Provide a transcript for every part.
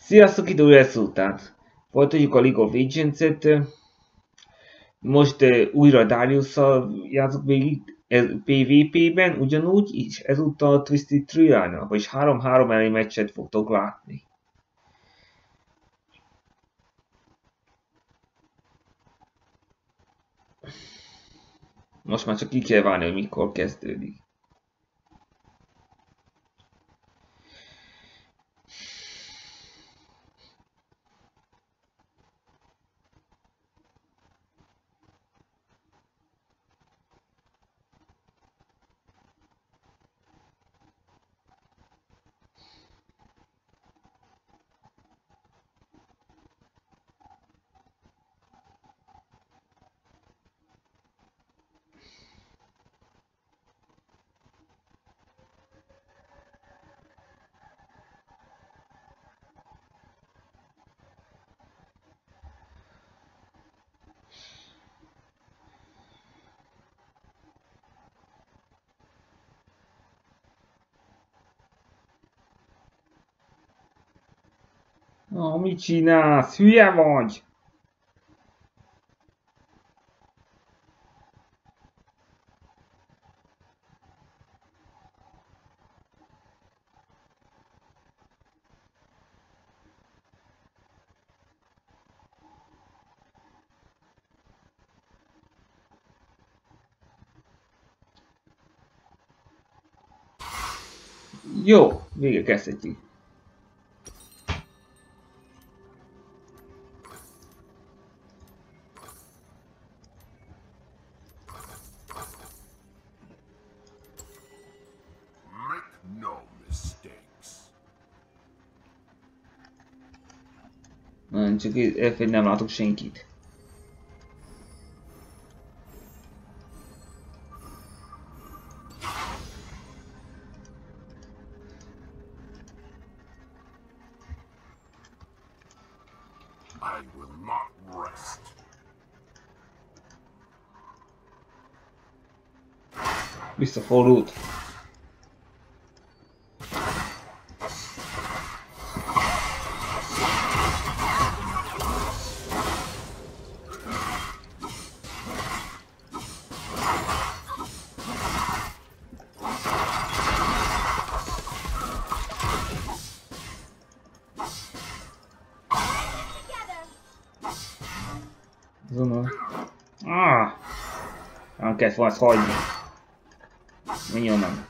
Sziasztok, idő Eszultát! Folytatjuk a League of Legends-et. Most uh, újra Darius-szal játszok végig PvP-ben, ugyanúgy, és ezúttal a Twisted Triana, vagyis 3-3 elé meccset fogtok látni. Most már csak ki kell várni, hogy mikor kezdődik. Na, mit csinálsz? Hülye vagy? Jó, végre kezdhetjük. Csak hogy nem látok senkit. Visszafordult. Kellett volna ezt hagyni. Menj onnan.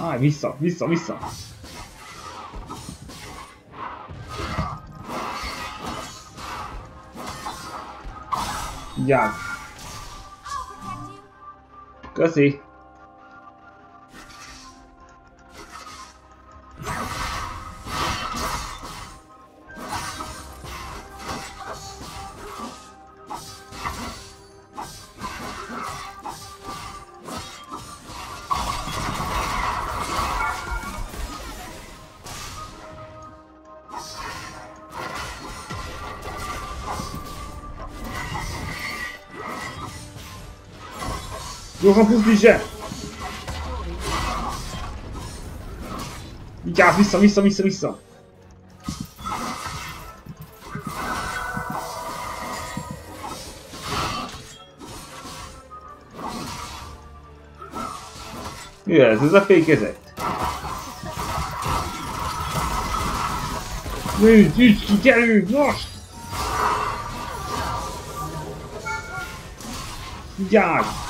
Állj, vissza, vissza, vissza! Vigyázz! Köszi! Gyorsan pusztítsd Vigyázz, vissza, vissza, vissza, vissza! Mi ez? Ez a fékezet? Nézd, ügy ki, gyerünk, most! Vigyázz! Yes!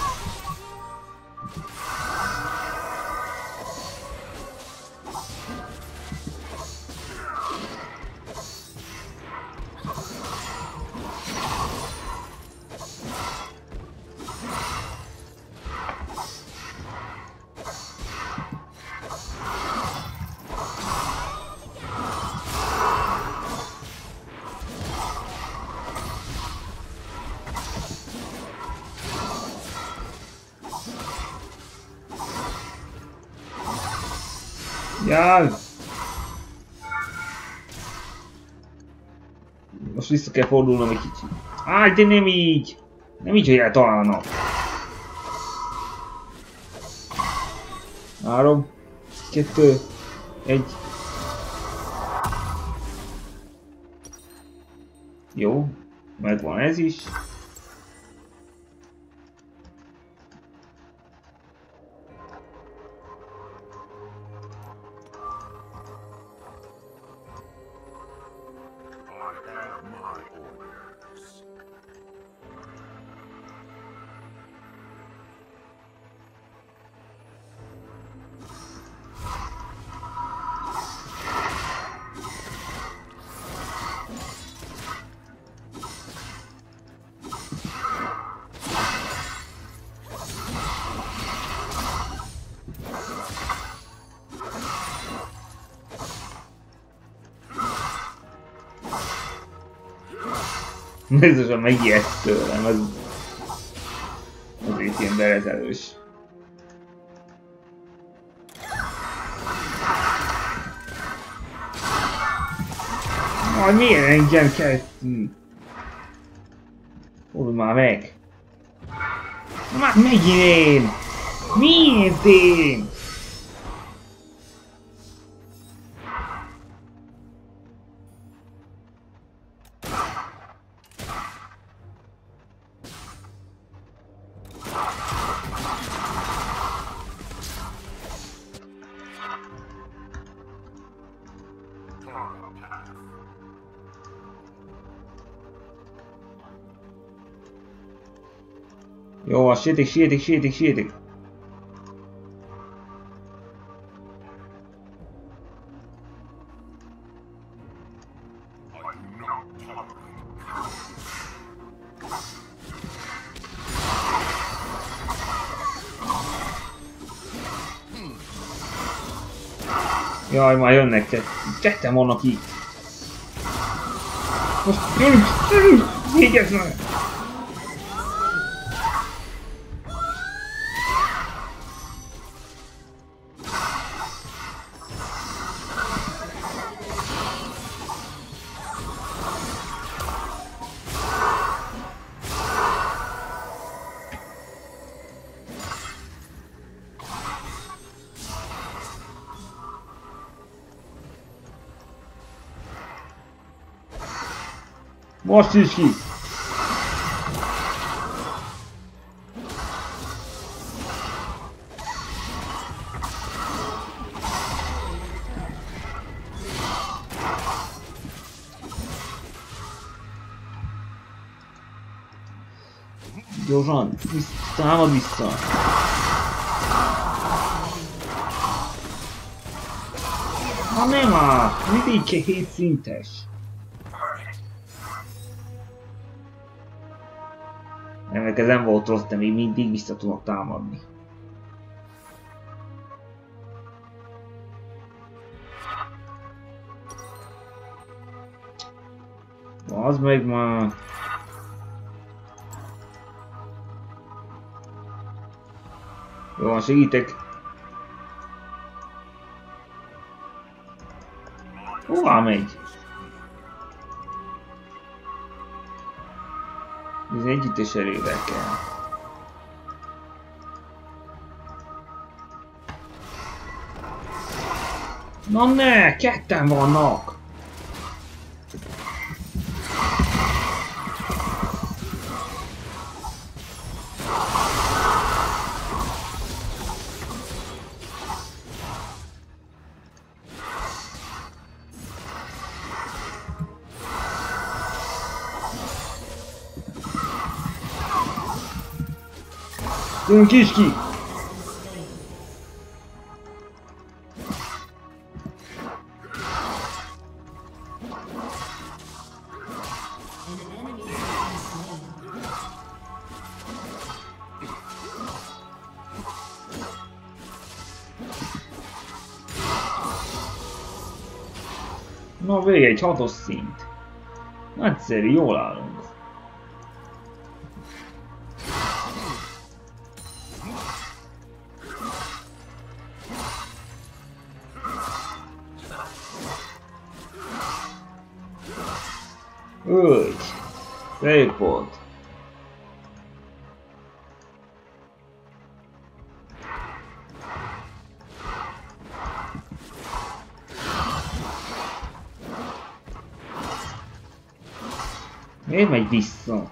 Most vissza kell fordulnom egy kicsit. Áj, de nem így! Nem így, hogy eltalálnak. Három, kettő, egy. Jó, megvan ez is. Biztosan megijedt tőlem, az... Azért ilyen berezelős. Ah, miért engem kell... Fordulj már meg! Már megint én! Miért én? Jó, siedik, siedik, siedik, siedik. Jaj, már jönnek ketten. Ketten vannak itt. Most... Végezz meg! Most is ki! Gyorsan, támad vissza! Na nem már! Mindig 7 szintes! Ennek ez nem volt rossz, de még mindig vissza tudok támadni. Az meg már... Jó, segítek. Hová megy? Ez együttes erővel kell. Na ne, ketten vannak! Gyerünk is ki! Na vége, egy hatos szint. Nagyszerű, Úgy. Szép volt. Miért megy vissza?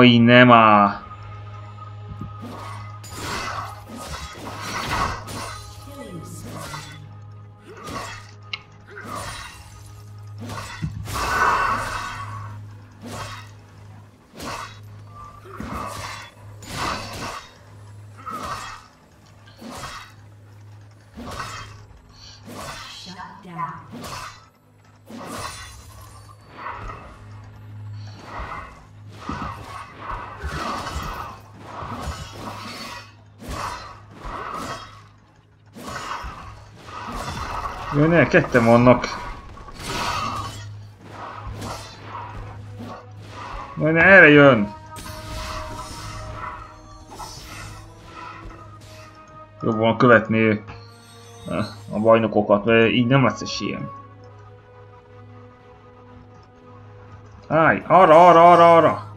Oj, nem ma. Jaj, ne, ketten vannak. Majd ne, erre jön. Jobban követni a bajnokokat, mert így nem lesz ilyen. Állj, arra, arra, arra, arra!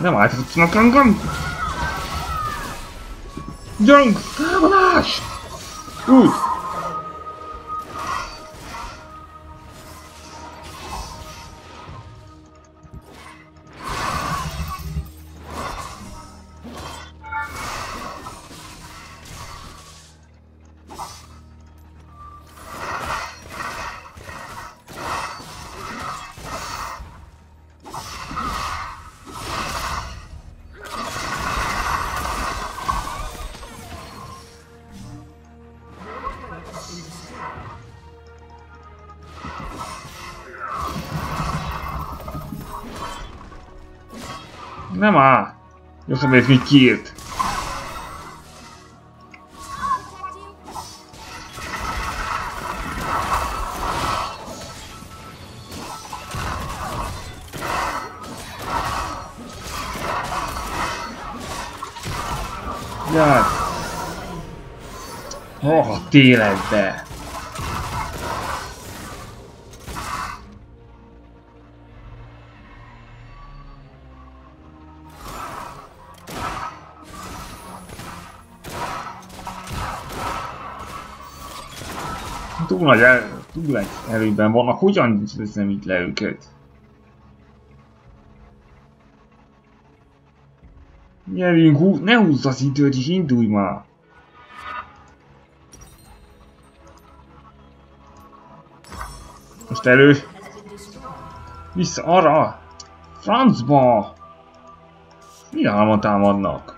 Nem állítottak engem! Gyerünk! Támadás! Úgy! Nem áll! Jöttem egy mit kiírt. Jaj! Oh, tényleg túl nagy, el, túl nagy erőben vannak, hogyan teszem itt le őket? Nyerjünk, hú, ne húzz az időt is, indulj már! Most elő! Vissza arra! Francba! Mi álma támadnak?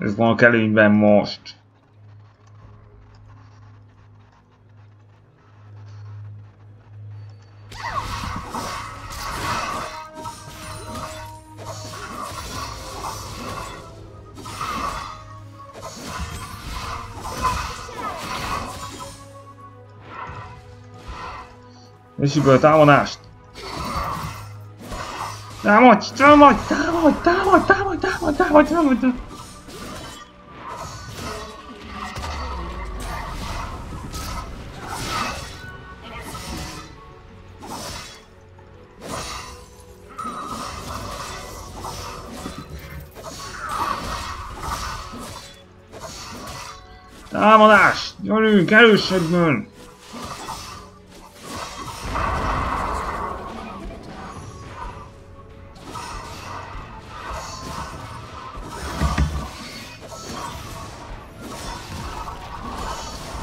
Ez van előnyben most. És támadást! Támadj, támadj, támadj, támadj, támadj, támadj, támadj, támadj! Menjünk erősebben!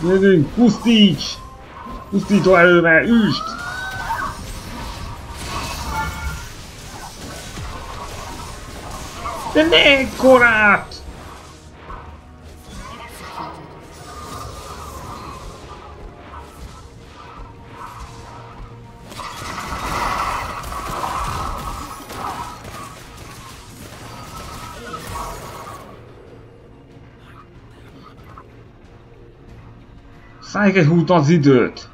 Jövünk, pusztíts! Pusztító erővel, üst! De ne korát! Hút az időt!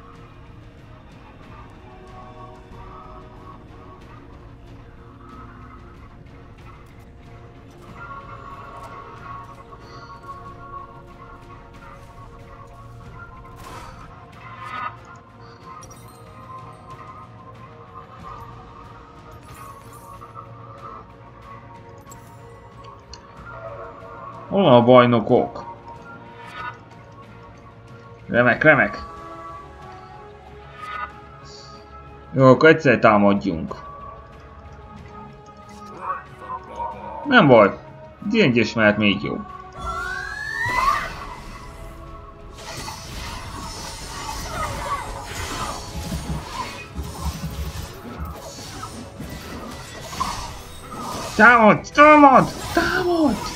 Hol a bajnokok? Remek, remek. Jó, akkor egyszer támadjunk. Nem baj. D&D-es mehet még jó. Támad! Támad! Támad!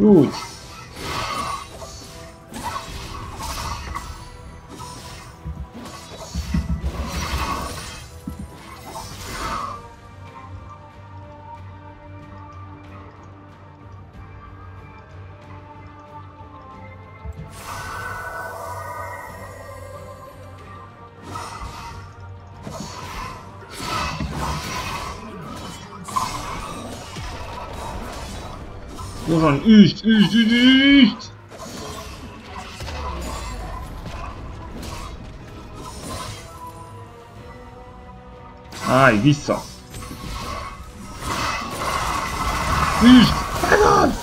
Ooh. Úgy. Gyorsan, üst, üst, üst, üst! Állj, vissza! Üst! Megad!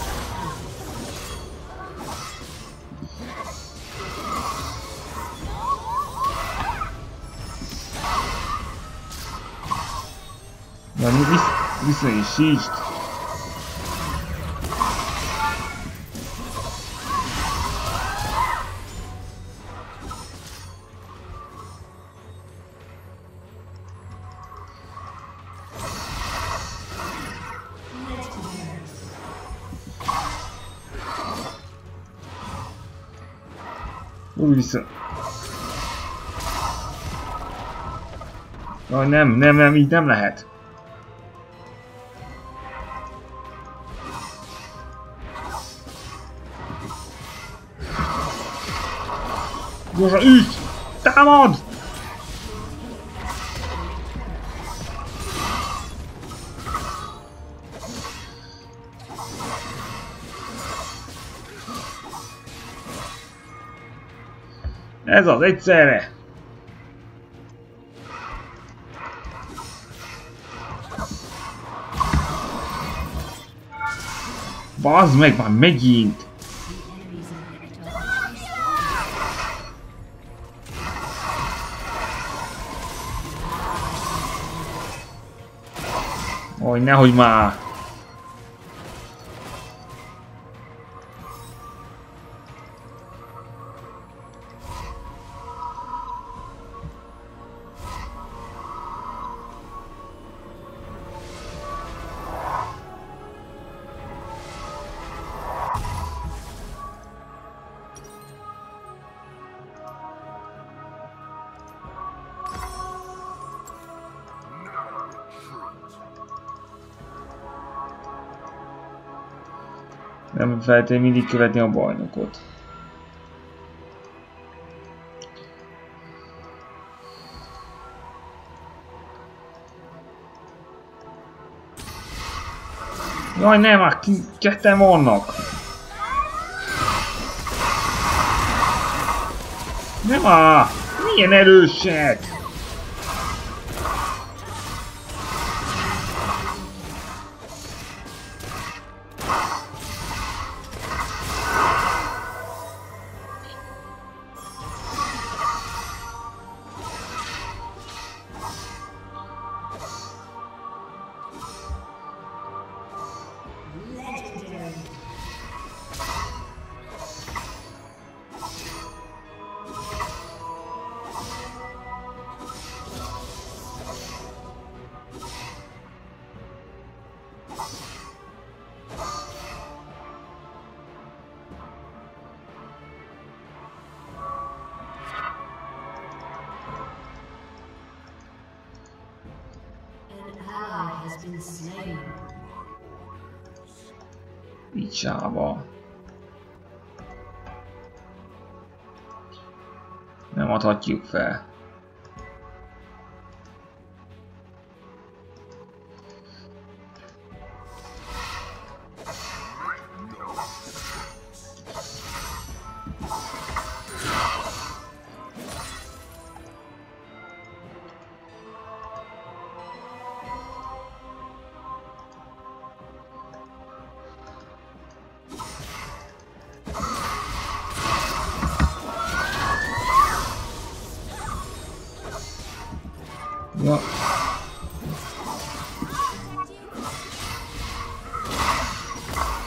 Na, vissza, vissza és síst! Úgy vissza. Jaj, nem, nem, nem, így nem lehet. Gyorsan, üt! Támad! Ez az egyszerre! Bazd meg már megint! Oj, nehogy már! Nem feltétlenül mindig követni a bajnokot. Jaj, nem, már ketten vannak. Nem á, milyen erősek! Picsába. Nem adhatjuk fel.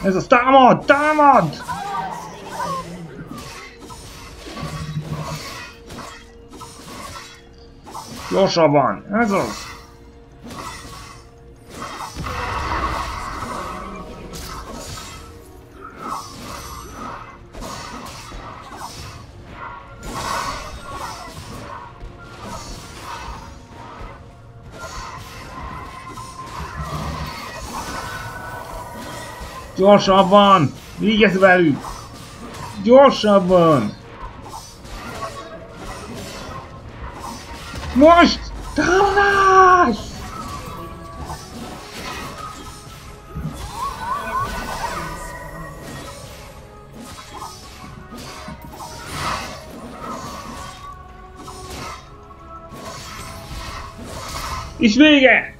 Ez az támad! Támad! Gyorsabban! Ez az! Gyorsabban! Vigyezz velük! Gyorsabban! Most! Támadás! És vége!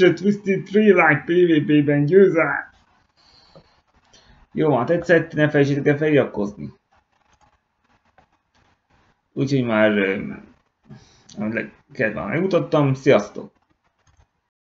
És Twisted Tree Line PvP-ben győzál! Jó, hát tetszett, ne felejtsétek el feliratkozni. Úgyhogy már, már megmutattam, sziasztok!